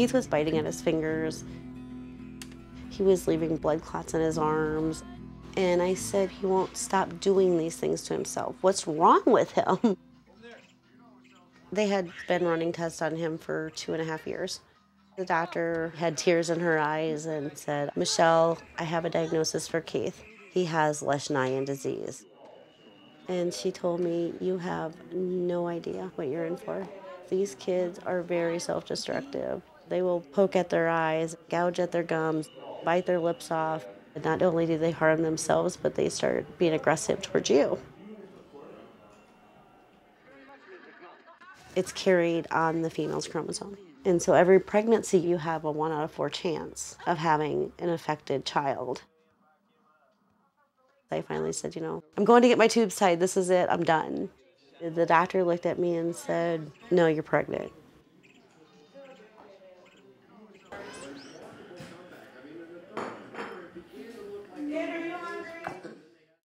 Keith was biting at his fingers. He was leaving blood clots in his arms. And I said, he won't stop doing these things to himself. What's wrong with him? They had been running tests on him for two and a half years. The doctor had tears in her eyes and said, Michelle, I have a diagnosis for Keith. He has Lesch-Nyhan disease. And she told me, You have no idea what you're in for. These kids are very self destructive. They will poke at their eyes, gouge at their gums, bite their lips off. And not only do they harm themselves, but they start being aggressive towards you. It's carried on the female's chromosome. And so every pregnancy, you have a one out of four chance of having an affected child. I finally said, you know, I'm going to get my tubes tied. This is it. I'm done. The doctor looked at me and said, no, you're pregnant.